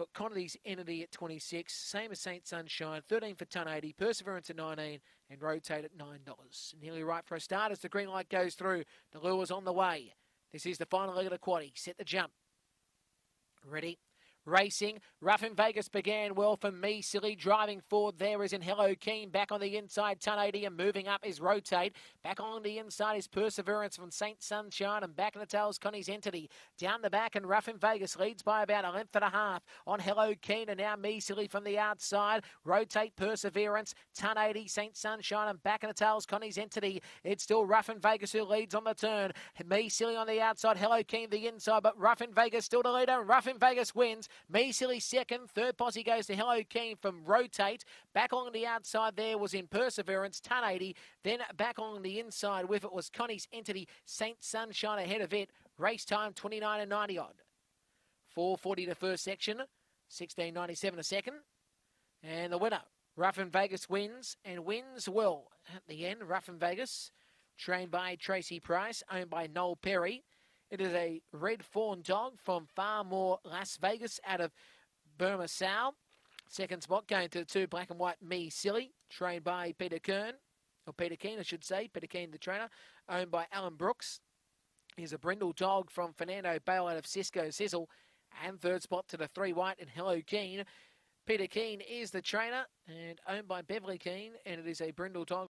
Got Connor's Entity at 26, same as Saint Sunshine, 13 for ton 80, Perseverance at 19, and Rotate at $9. Nearly right for a start as the green light goes through. The lure's on the way. This is the final leg of the quaddy. Set the jump. Ready? Racing. Rough in Vegas began well for me. Silly driving forward there is in Hello Keen. Back on the inside, Ton 80 and moving up is Rotate. Back on the inside is Perseverance from Saint Sunshine and back in the tails Connie's Entity. Down the back and Rough in Vegas leads by about a length and a half on Hello Keen and now me Silly from the outside. Rotate Perseverance, Ton 80, Saint Sunshine and back in the tails Connie's Entity. It's still Rough in Vegas who leads on the turn. Me Silly on the outside, Hello Keen the inside, but Rough in Vegas still the leader. Rough in Vegas wins. Me Silly second. Third posse goes to Hello Keen from Rotate. Back on the outside there was in Perseverance, Ton 80. Then back on the inside with it was Connie's Entity, Saint Sunshine ahead of it. Race time 29 and 90 odd. 440 to first section, 1697 a second. And the winner, Rough and Vegas wins and wins well at the end. Rough and Vegas, trained by Tracy Price, owned by Noel Perry. It is a red fawn dog from Far More Las Vegas, out of Burma Sow. Second spot going to the two black and white Me Silly, trained by Peter Kern, or Peter Keen, I should say. Peter Keen, the trainer, owned by Alan Brooks. He's a brindle dog from Fernando Bale out of Cisco Sizzle. And third spot to the three white and Hello Keen. Peter Keen is the trainer and owned by Beverly Keen, and it is a brindle dog.